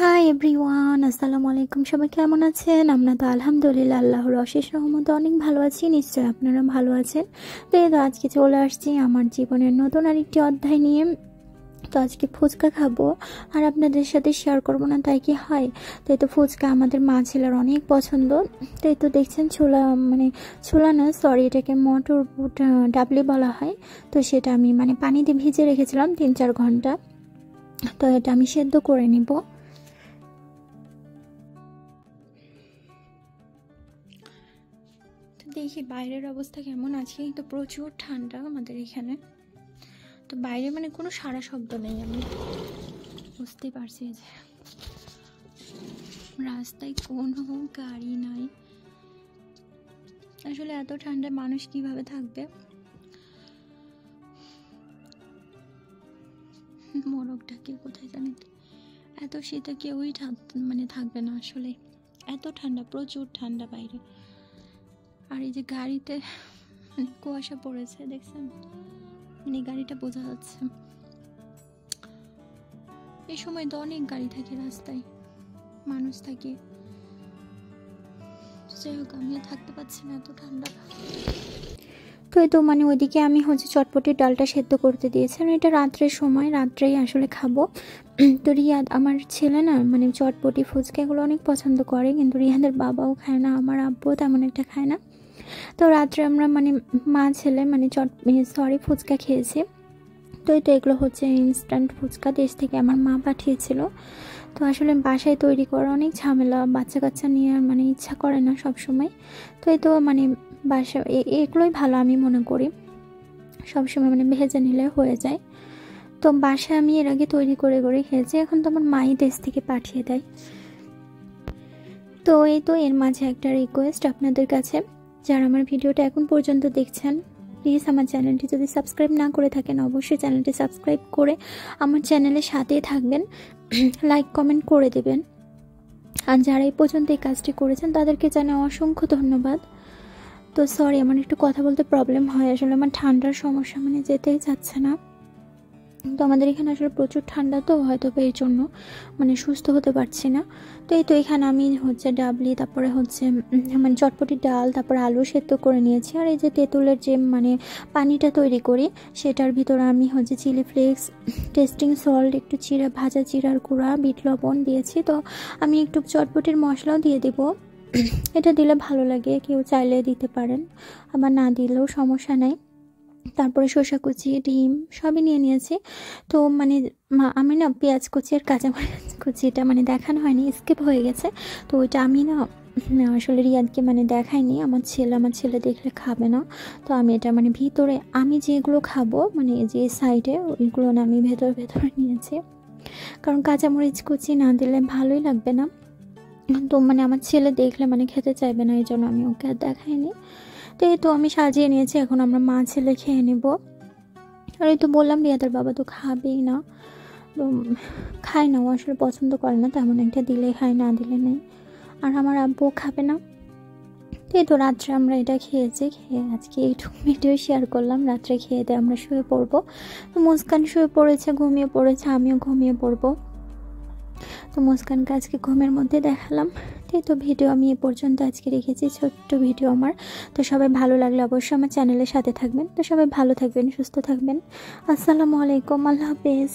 Hi everyone আসসালামু আলাইকুম সবাই কেমন আছেন? আমরা তো আলহামদুলিল্লাহ, আল্লাহর অশেষ রহমতে অনেক ভালো আছি। নিশ্চয়ই আপনারা ভালো আছেন। তো এই তো আজকে চলে আসছি আমার জীবনের নতুন আরেকটি অধ্যায় নিয়ে। তো আজকে ফুচকা খাব আর আপনাদের সাথে শেয়ার করব না, তাই কি হয়? তো এই তো ফুচকা আমাদের মা ছেলের অনেক পছন্দ। তো এই তো দেখছেন ছোলা মানে ছোলা না সরি এটাকে মটর ডাবলি বলা হয়। তো সেটা আমি মানে পানি দিয়ে ভিজে রেখেছিলাম তিন চার ঘণ্টা। তো এটা আমি সেদ্ধ করে নিব। দেখি বাইরের অবস্থা কেমন আছে? তো প্রচুর ঠান্ডা আমাদের এখানে। তো বাইরে মানে কোনো সারা শব্দ নেই আমি। বুঝতেই পারছি যে। রাস্তায় কোনো গাড়ি নাই। আসলে এত ঠান্ডায় মানুষ কীভাবে থাকবে? মোরগটাকে কোথায় জানি। এত শীতে কেউই মানে থাকবে না আসলে। এত ঠান্ডা, প্রচুর ঠান্ডা বাইরে। আর এই যে গাড়িতে মানে কুয়াশা পড়েছে, দেখছেন? মানে গাড়িটা বোঝা যাচ্ছে। এই সময় তো অনেক গাড়ি থাকে রাস্তায়, মানুষ থাকে। যাই হোক, আমিও থাকতে পারছি না এত ঠান্ডা। তো এই তো মানে ওইদিকে আমি হচ্ছে চটপটির ডালটা সেদ্ধ করতে দিয়েছি। আর এটা রাত্রের সময়, রাত্রেই আসলে খাব। তো রিয়াদ, আমার ছেলে না মানে চটপটি ফুচকা এগুলো অনেক পছন্দ করে, কিন্তু রিয়াদের বাবাও খায় না, আমার আব্বুও তেমন একটা খায় না। তো রাত্রে আমরা মানে মা ছেলে মানে চট সরি ফুচকা খেয়েছি। তো এই তো এগুলো হচ্ছে ইনস্ট্যান্ট ফুচকা। দেশ থেকে আমার মা পাঠিয়েছিল। তো আসলে বাসায় তৈরি করা অনেক ঝামেলা। বাচ্চা কাচ্চা নিয়ে আর মানে ইচ্ছা করে না সব সময় তো এই তো মানে বাসা এগুলোই ভালো আমি মনে করি। সবসময় মানে ভেজে নিলে হয়ে যায়। তো বাসায় আমি এর আগে তৈরি করে করে খেয়েছি। এখন তো আমার মাই দেশ থেকে পাঠিয়ে দেয়। তো এই তো এর মাঝে একটা রিকোয়েস্ট আপনাদের কাছে। যারা আমার ভিডিওটা এখন পর্যন্ত দেখছেন প্লিজ আমার চ্যানেলটি যদি সাবস্ক্রাইব না করে থাকেন, অবশ্যই চ্যানেলটি সাবস্ক্রাইব করে আমার চ্যানেলের সাথেই থাকবেন। লাইক কমেন্ট করে দেবেন। আর যারা এই পর্যন্ত এই কাজটি করেছেন, তাদেরকে জানাই অসংখ্য ধন্যবাদ। তো সরি আমার একটু কথা বলতে প্রবলেম হয়। আসলে আমার ঠান্ডার সমস্যা মানে যেতেই যাচ্ছে না। তো আমাদের এখানে আসলে প্রচুর ঠান্ডা তো হয়তো এর জন্য মানে সুস্থ হতে পারছি না। তো এই তো এখানে আমি হচ্ছে ডাবলি, তারপরে হচ্ছে মানে চটপটি ডাল, তারপরে আলু সেদ্ধ করে নিয়েছি। আর এই যে তেঁতুলের যে মানে পানিটা তৈরি করি, সেটার ভিতরে আমি হচ্ছে চিলি ফ্লেক্স, টেস্টিং সল্ট, একটু চিরা, ভাজা চিরার গুঁড়া, বিট লবণ দিয়েছি। তো আমি একটু চটপটির মশলাও দিয়ে দেবো। এটা দিলে ভালো লাগে, কেউ চাইলে দিতে পারেন। আবার না দিলেও সমস্যা নেই। তারপরে শসা কুচি ডিম সবই নিয়ে নিয়েছি। তো মানে আমি না পেঁয়াজ কুচি আর কাঁচামরিচ কুচিটা মানে দেখানো হয়নি স্কিপ হয়ে গেছে। তো ওইটা আমি না না, আসলে রিয়াদকে মানে দেখাইনি আমার ছেলে আমার ছেলে দেখলে খাবে না। তো আমি এটা মানে ভিতরে আমি যেগুলো খাব মানে যে সাইডে ওইগুলো না আমি ভেতর ভেতরে নিয়েছি। কারণ কাঁচামরিচ কুচি না দিলে ভালোই লাগবে না। তো মানে আমার ছেলে দেখলে মানে খেতে চাইবে না এই জন্য আমি ওকে আর দেখাইনি। তো এই তো আমি সাজিয়ে নিয়েছি, এখন আমরা মা ছেলে খেয়ে নেব। আর এই তো বললাম রিয়াদের বাবা তো খাবেই না। তো খায় না, ও আসলে পছন্দ করে না, তেমন একটা দিলে খায়, না দিলে নেই। আর আমার আব্বুও খাবে না। তো তো রাত্রে আমরা এটা খেয়েছি, খেয়ে আজকে এইটুকু ভিডিও শেয়ার করলাম। রাত্রে খেয়ে দিয়ে আমরা শুয়ে পড়ব। তো মুস্কান শুয়ে পড়েছে, ঘুমিয়ে পড়েছে, আমিও ঘুমিয়ে পড়ব। তো মুস্কানকে আজকে ঘুমের মধ্যে দেখালাম। তো ভিডিও আমি এ পর্যন্ত আজকে রেখেছি, ছোট্ট ভিডিও আমার। তো সবাই ভালো লাগলে অবশ্যই আমার চ্যানেলের সাথে থাকবেন। তো সবাই ভালো থাকবেন, সুস্থ থাকবেন। আসসালামু আলাইকুম, আল্লাহ হাফেজ।